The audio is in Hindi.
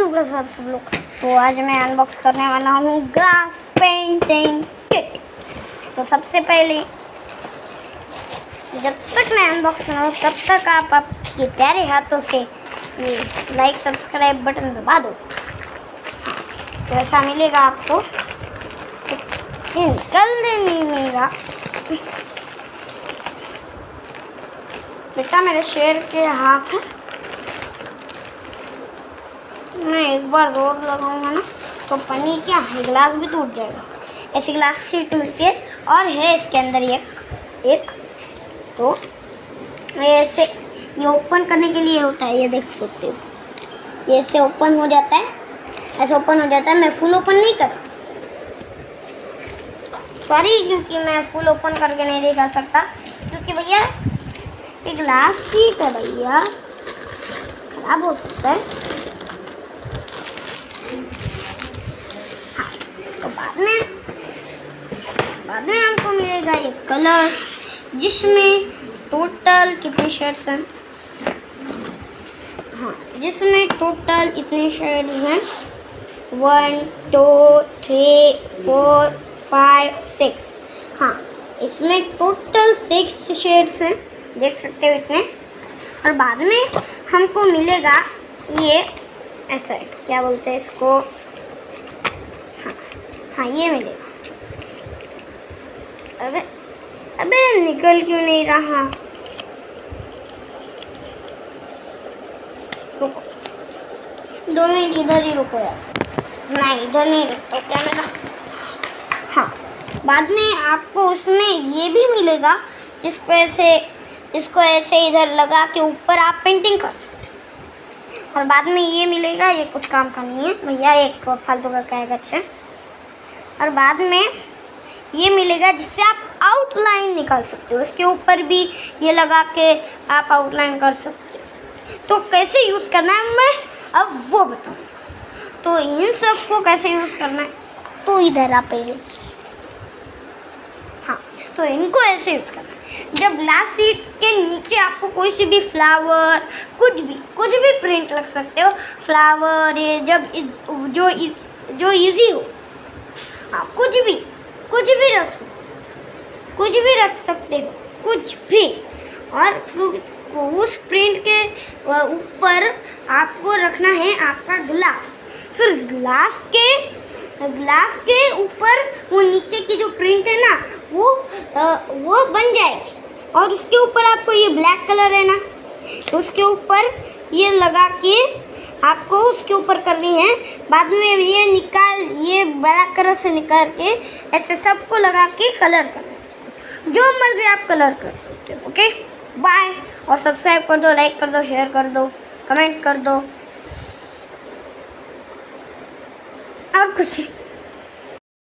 दूँगा सब सब लोग। तो आज मैं अनबॉक्स करने वाला हूँ ग्लास पेंटिंग तो सबसे पहले, जब तक मैं अनबॉक्स करूँ तब तक आप आपके प्यारे हाथों से ये लाइक सब्सक्राइब बटन दबा दो। तो ऐसा मिलेगा आपको। ये निकल नहीं मिलेगा। बेटा मेरे शेर के हाथ है मैं एक बार रोड लगाऊँगा ना तो पनी क्या है? गिलास भी टूट जाएगा। ऐसे गिलास से टूटती है और है इसके अंदर एक एक तो ऐसे, ये ओपन करने के लिए होता है, ये देख सकते हो। ये ऐसे ओपन हो जाता है, ऐसे ओपन हो जाता है। मैं फुल ओपन नहीं कर, सॉरी, क्योंकि मैं फुल ओपन करके नहीं दिखा सकता। क्योंकि भैया ये गिलास सीट है भैया, खराब हो सकता हाँ। तो बाद में बाद में हमको मिलेगा ये कलर, जिसमें टोटल कितने शेड्स हैं? हाँ जिसमें टोटल इतने शेड्स हैं? One two three four five six हाँ इसमें टोटल सिक्स शेड्स हैं। देख सकते हो इतने। और बाद में हमको मिलेगा ये ऐसा क्या बोलते हैं इसको? हाँ हाँ ये मिलेगा। अबे अबे, निकल क्यों नहीं रहा? रुको। दो मिनट इधर ही रुको यार। नहीं इधर नहीं रुकता कैमरा हाँ बाद में आपको उसमें ये भी मिलेगा, जिसको ऐसे इसको ऐसे इधर लगा के ऊपर आप पेंटिंग कर सकते और बाद में ये मिलेगा, ये कुछ काम का नहीं है। भैया, एक फालतू का कैगज है और बाद में ये मिलेगा जिससे आप आउटलाइन निकाल सकते हो। उसके ऊपर भी ये लगा के आप आउटलाइन कर सकते हो। तो कैसे यूज़ करना है मैं अब वो बताऊँ। तो इन सबको कैसे यूज़ करना है? तो इधर आप पहले। हाँ तो इनको ऐसे यूज़ करना है। जब ग्लास सीट के नीचे आपको कोई सी भी फ्लावर कुछ भी कुछ भी प्रिंट रख सकते हो। फ्लावर ये जब जो जो इजी हो हाँ कुछ भी कुछ भी रख सकते कुछ भी रख सकते हो, कुछ भी। और उस प्रिंट के ऊपर आपको रखना है आपका ग्लास फिर ग्लास के ग्लास के ऊपर वो नीचे की जो प्रिंट है ना वो आ, वो बन जाएगी और उसके ऊपर आपको ये ब्लैक कलर है ना उसके ऊपर ये लगा के आपको उसके ऊपर करनी है। बाद में ये निकाल ये ब्लैक कलर से निकाल के ऐसे सबको लगा के कलर करना जो मर्ज़ी आप कलर कर सकते हो ओके बाय और सब्सक्राइब कर दो लाइक कर दो शेयर कर दो कमेंट कर दो। और कुछ